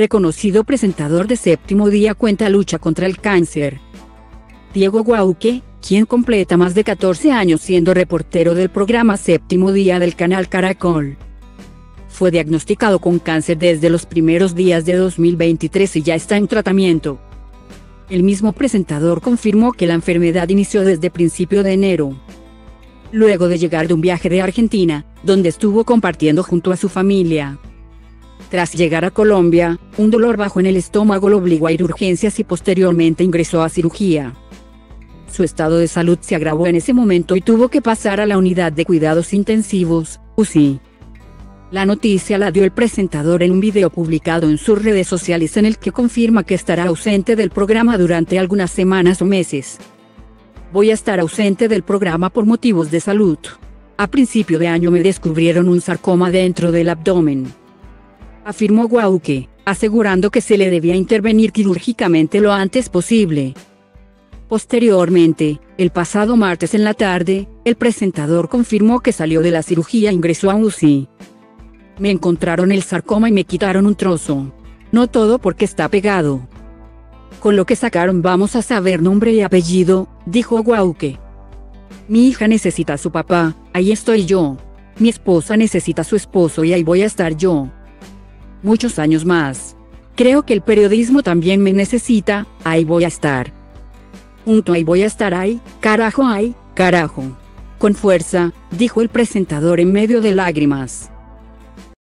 reconocido presentador de Séptimo Día cuenta lucha contra el cáncer. Diego Guauque, quien completa más de 14 años siendo reportero del programa Séptimo Día del canal Caracol. Fue diagnosticado con cáncer desde los primeros días de 2023 y ya está en tratamiento. El mismo presentador confirmó que la enfermedad inició desde principio de enero. Luego de llegar de un viaje de Argentina, donde estuvo compartiendo junto a su familia. Tras llegar a Colombia, un dolor bajo en el estómago lo obligó a ir a urgencias y posteriormente ingresó a cirugía. Su estado de salud se agravó en ese momento y tuvo que pasar a la unidad de cuidados intensivos, UCI. La noticia la dio el presentador en un video publicado en sus redes sociales en el que confirma que estará ausente del programa durante algunas semanas o meses. Voy a estar ausente del programa por motivos de salud. A principio de año me descubrieron un sarcoma dentro del abdomen. Afirmó Guauque, asegurando que se le debía intervenir quirúrgicamente lo antes posible. Posteriormente, el pasado martes en la tarde, el presentador confirmó que salió de la cirugía e ingresó a UCI. Me encontraron el sarcoma y me quitaron un trozo. No todo porque está pegado. Con lo que sacaron vamos a saber nombre y apellido, dijo Guauque. Mi hija necesita a su papá, ahí estoy yo. Mi esposa necesita a su esposo y ahí voy a estar yo. Muchos años más. Creo que el periodismo también me necesita, ahí voy a estar. Junto ahí voy a estar ahí, carajo ahí, carajo. Con fuerza, dijo el presentador en medio de lágrimas.